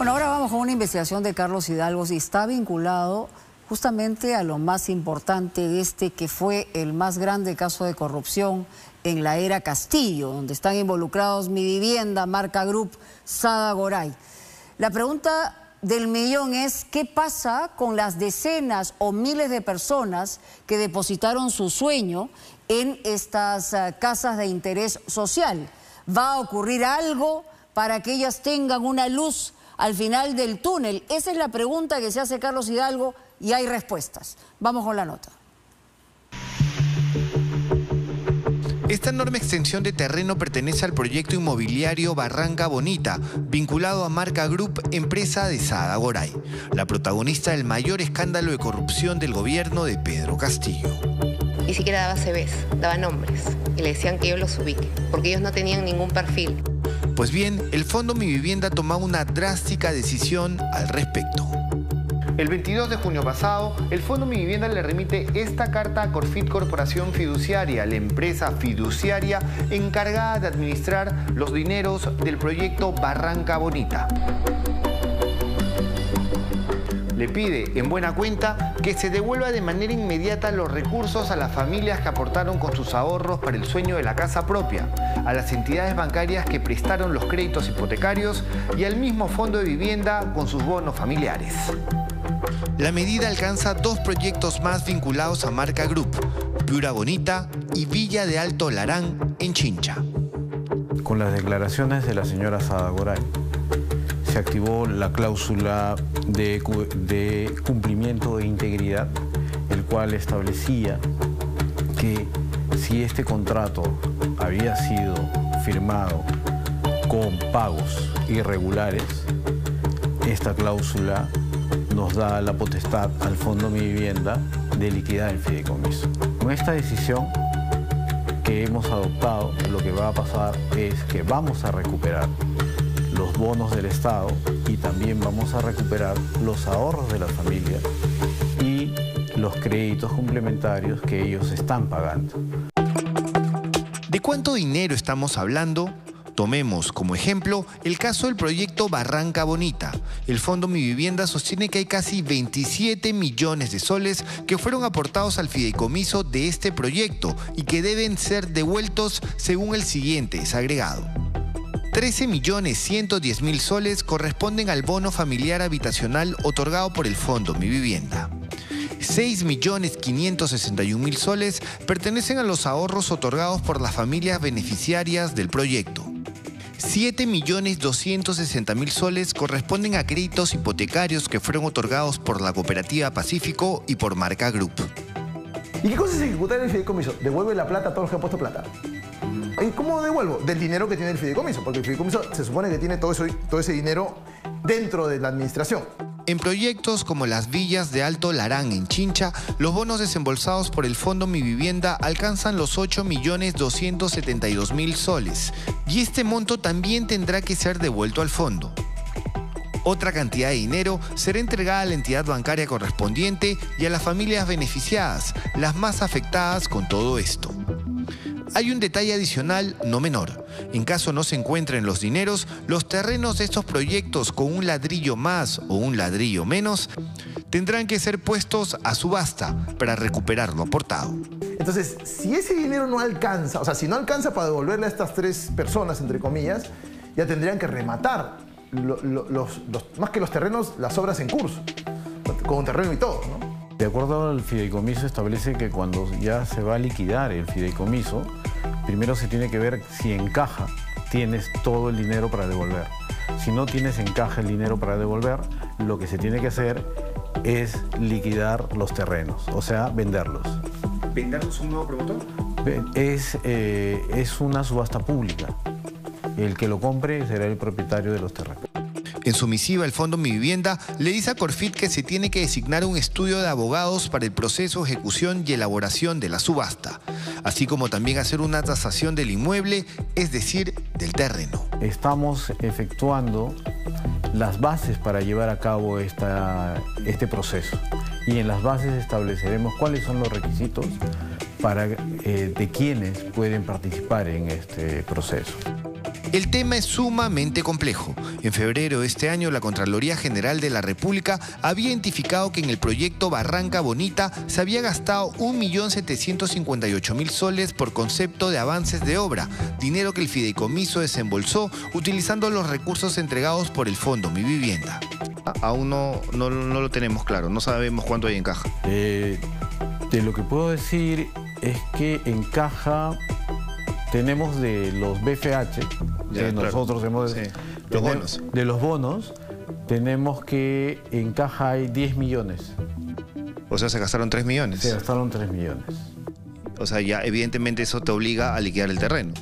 Bueno, ahora vamos con una investigación de Carlos Hidalgo y está vinculado justamente a lo más importante de este que fue el más grande caso de corrupción en la era Castillo, donde están involucrados Mi Vivienda, Marca Group, Sada Goray. La pregunta del millón es qué pasa con las decenas o miles de personas que depositaron su sueño en estas uh, casas de interés social. ¿Va a ocurrir algo para que ellas tengan una luz al final del túnel? Esa es la pregunta que se hace Carlos Hidalgo y hay respuestas. Vamos con la nota. Esta enorme extensión de terreno pertenece al proyecto inmobiliario Barranca Bonita, vinculado a Marca Group, empresa de Sada Goray, la protagonista del mayor escándalo de corrupción del gobierno de Pedro Castillo. Ni siquiera daba CVs, daba nombres y le decían que yo los ubique, porque ellos no tenían ningún perfil. Pues bien, el Fondo Mi Vivienda tomaba una drástica decisión al respecto. El 22 de junio pasado, el Fondo Mi Vivienda le remite esta carta a Corfit Corporación Fiduciaria, la empresa fiduciaria encargada de administrar los dineros del proyecto Barranca Bonita. Le pide, en buena cuenta, que se devuelva de manera inmediata los recursos a las familias que aportaron con sus ahorros para el sueño de la casa propia, a las entidades bancarias que prestaron los créditos hipotecarios y al mismo fondo de vivienda con sus bonos familiares. La medida alcanza dos proyectos más vinculados a Marca Group, Piura Bonita y Villa de Alto Larán en Chincha. Con las declaraciones de la señora Sadagoray, se activó la cláusula de, cumplimiento de integridad, el cual establecía que si este contrato había sido firmado con pagos irregulares, esta cláusula nos da la potestad al Fondo Mi Vivienda de liquidar el fideicomiso. Con esta decisión que hemos adoptado, lo que va a pasar es que vamos a recuperar los bonos del Estado y también vamos a recuperar los ahorros de las familias y los créditos complementarios que ellos están pagando. ¿De cuánto dinero estamos hablando? Tomemos como ejemplo el caso del proyecto Barranca Bonita. El Fondo Mi Vivienda sostiene que hay casi 27 millones de soles que fueron aportados al fideicomiso de este proyecto y que deben ser devueltos según el siguiente desagregado. 13 millones 110 mil soles corresponden al bono familiar habitacional otorgado por el Fondo Mi Vivienda. 6.561.000 soles pertenecen a los ahorros otorgados por las familias beneficiarias del proyecto. 7.260.000 soles corresponden a créditos hipotecarios que fueron otorgados por la Cooperativa Pacífico y por Marca Group. ¿Y qué cosa es ejecutar el fideicomiso? Devuelve la plata a todos los que han puesto plata. ¿Y cómo devuelvo? Del dinero que tiene el fideicomiso, porque el fideicomiso se supone que tiene todo, eso, todo ese dinero dentro de la administración. En proyectos como las villas de Alto Larán en Chincha, los bonos desembolsados por el Fondo Mi Vivienda alcanzan los 8.272.000 soles y este monto también tendrá que ser devuelto al fondo. Otra cantidad de dinero será entregada a la entidad bancaria correspondiente y a las familias beneficiadas, las más afectadas con todo esto. Hay un detalle adicional no menor. En caso no se encuentren los dineros, los terrenos de estos proyectos con un ladrillo más o un ladrillo menos tendrán que ser puestos a subasta para recuperar lo aportado. Entonces, si ese dinero no alcanza, o sea, si no alcanza para devolverle a estas tres personas, entre comillas, ya tendrían que rematar más que los terrenos, las obras en curso, con un terreno y todo, ¿no? De acuerdo al fideicomiso establece que cuando ya se va a liquidar el fideicomiso, primero se tiene que ver si encaja, tienes todo el dinero para devolver. Si no tienes encaja el dinero para devolver, lo que se tiene que hacer es liquidar los terrenos, o sea, venderlos. ¿Venderlos un nuevo promotor? Es, eh, es una subasta pública. El que lo compre será el propietario de los terrenos. En su misiva, el Fondo Mi Vivienda le dice a Corfit que se tiene que designar un estudio de abogados para el proceso, ejecución y elaboración de la subasta, así como también hacer una tasación del inmueble, es decir, del terreno. Estamos efectuando las bases para llevar a cabo esta, este proceso y en las bases estableceremos cuáles son los requisitos para, eh, de quienes pueden participar en este proceso. El tema es sumamente complejo. En febrero de este año, la Contraloría General de la República había identificado que en el proyecto Barranca Bonita se había gastado 1.758.000 soles por concepto de avances de obra, dinero que el fideicomiso desembolsó utilizando los recursos entregados por el Fondo Mi Vivienda. Aún no, no, no lo tenemos claro, no sabemos cuánto hay en caja. Eh, de lo que puedo decir es que en caja tenemos de los BFH, Ya, que claro. nosotros hemos... Sí, los bonos. De los bonos, tenemos que en caja hay 10 millones. O sea, se gastaron 3 millones. Se gastaron 3 millones. O sea, ya evidentemente eso te obliga a liquidar el terreno.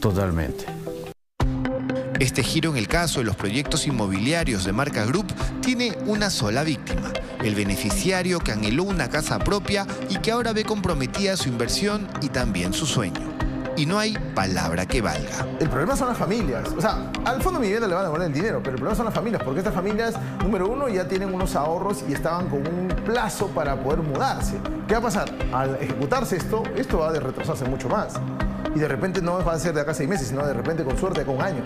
Totalmente. Este giro en el caso de los proyectos inmobiliarios de Marca Group tiene una sola víctima, el beneficiario que anheló una casa propia y que ahora ve comprometida su inversión y también su sueño. Y no hay palabra que valga. El problema son las familias. O sea, al fondo de mi vivienda le van a devolver el dinero, pero el problema son las familias, porque estas familias, número uno, ya tienen unos ahorros y estaban con un plazo para poder mudarse. ¿Qué va a pasar? Al ejecutarse esto, esto va a retrasarse mucho más. Y de repente no va a ser de acá a seis meses, sino de repente con suerte de acá a un año.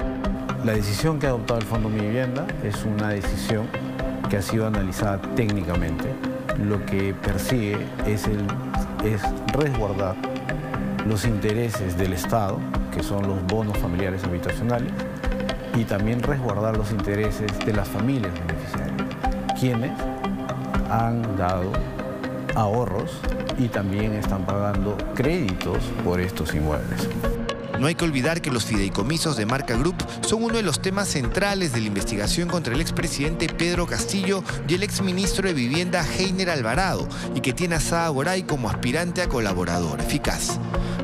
La decisión que ha adoptado el Fondo Mi Vivienda es una decisión que ha sido analizada técnicamente. Lo que persigue es, el, es resguardar los intereses del Estado, que son los bonos familiares habitacionales, y también resguardar los intereses de las familias beneficiarias, quienes han dado ahorros y también están pagando créditos por estos inmuebles. No hay que olvidar que los fideicomisos de Marca Group son uno de los temas centrales de la investigación contra el expresidente Pedro Castillo y el exministro de Vivienda Heiner Alvarado y que tiene a Sada Goray como aspirante a colaborador eficaz.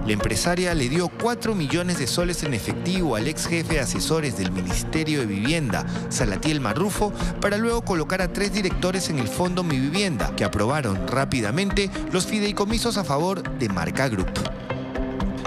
La empresaria le dio 4 millones de soles en efectivo al ex jefe de asesores del Ministerio de Vivienda, Salatiel Marrufo, para luego colocar a tres directores en el fondo Mi Vivienda, que aprobaron rápidamente los fideicomisos a favor de Marca Group.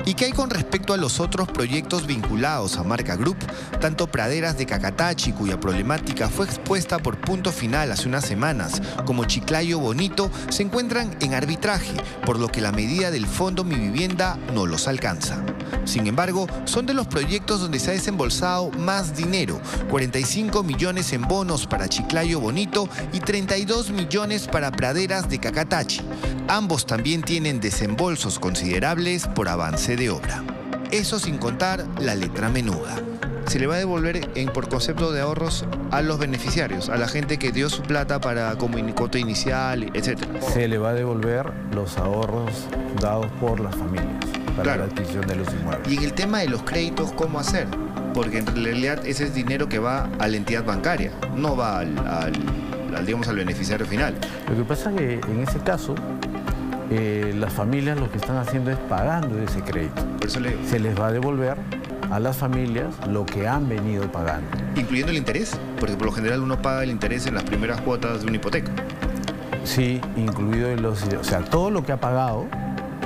¿Y qué hay con respecto a los otros proyectos vinculados a Marca Group? Tanto Praderas de Cacatachi, cuya problemática fue expuesta por punto final hace unas semanas, como Chiclayo Bonito, se encuentran en arbitraje, por lo que la medida del Fondo Mi Vivienda no los alcanza. Sin embargo, son de los proyectos donde se ha desembolsado más dinero, 45 millones en bonos para Chiclayo Bonito y 32 millones para Praderas de Cacatachi. Ambos también tienen desembolsos considerables por avance de obra. Eso sin contar la letra menuda. Se le va a devolver en, por concepto de ahorros a los beneficiarios, a la gente que dio su plata para como cuota inicial, etc. se le va a devolver los ahorros dados por las familias para Claro. la adquisición de los inmuebles. Y en el tema de los créditos, ¿cómo hacer? Porque en realidad ese es dinero que va a la entidad bancaria, no va al, al- al, digamos, al beneficiario final. Lo que pasa es que en ese caso, eh, las familias lo que están haciendo es pagando ese crédito. Por eso le Se les va a devolver a las familias lo que han venido pagando. incluyendo el interés, porque por lo general uno paga el interés en las primeras cuotas de una hipoteca. Sí, incluido en los... O sea, todo lo que ha pagado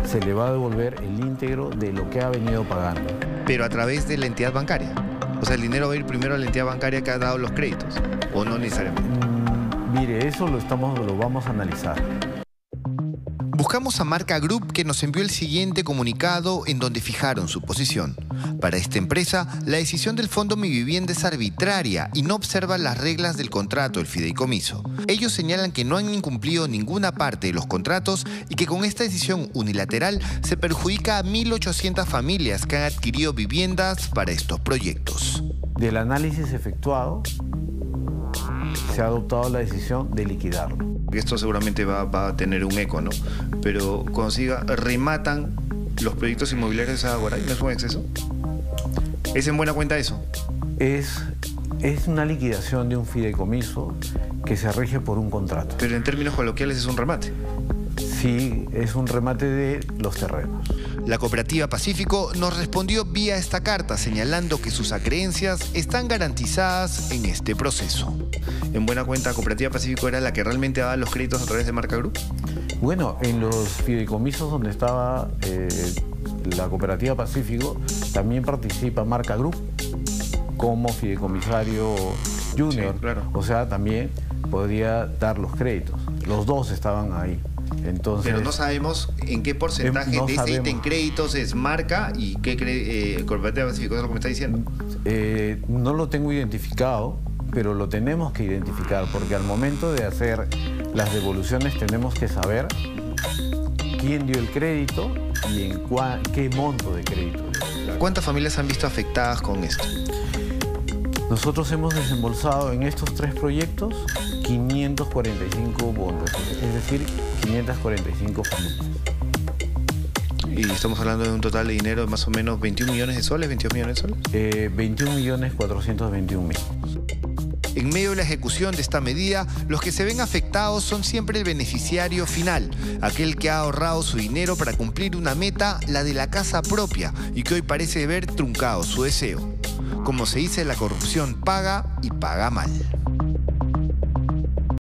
se le va a devolver el íntegro de lo que ha venido pagando. pero a través de la entidad bancaria. O sea, el dinero va a ir primero a la entidad bancaria que ha dado los créditos, o no necesariamente. Mm, mire, eso lo, estamos, lo vamos a analizar. Buscamos a Marca Group que nos envió el siguiente comunicado en donde fijaron su posición. Para esta empresa, la decisión del Fondo Mi Vivienda es arbitraria y no observa las reglas del contrato del fideicomiso. Ellos señalan que no han incumplido ninguna parte de los contratos y que con esta decisión unilateral se perjudica a 1.800 familias que han adquirido viviendas para estos proyectos. Del análisis efectuado, se ha adoptado la decisión de liquidarlo. Esto seguramente va, va a tener un eco, ¿no? Pero cuando siga, rematan los proyectos inmobiliarios de Aguaray, ¿no es un exceso? ¿Es en buena cuenta eso? Es, es una liquidación de un fideicomiso que se rige por un contrato. Pero en términos coloquiales es un remate. Sí, es un remate de los terrenos. La cooperativa Pacífico nos respondió vía esta carta señalando que sus acreencias están garantizadas en este proceso. En buena cuenta, Cooperativa Pacífico era la que realmente daba los créditos a través de Marca Group. Bueno, en los fideicomisos donde estaba eh, la cooperativa Pacífico, también participa Marca Group como fideicomisario junior. Sí, claro. O sea, también podría dar los créditos. Los dos estaban ahí. Entonces, Pero no sabemos en qué porcentaje no de ese ítem créditos es marca y qué eh, lo que me está diciendo. Eh, no lo tengo identificado, pero lo tenemos que identificar porque al momento de hacer las devoluciones tenemos que saber quién dio el crédito y en qué monto de crédito. ¿Cuántas familias han visto afectadas con esto? Nosotros hemos desembolsado en estos tres proyectos 545 bonos, es decir, 545 familias. Y estamos hablando de un total de dinero de más o menos 21 millones de soles, 22 millones de soles. Eh, 21 millones 421 mil. En medio de la ejecución de esta medida, los que se ven afectados son siempre el beneficiario final, aquel que ha ahorrado su dinero para cumplir una meta, la de la casa propia, y que hoy parece ver truncado su deseo. Como se dice, la corrupción paga y paga mal.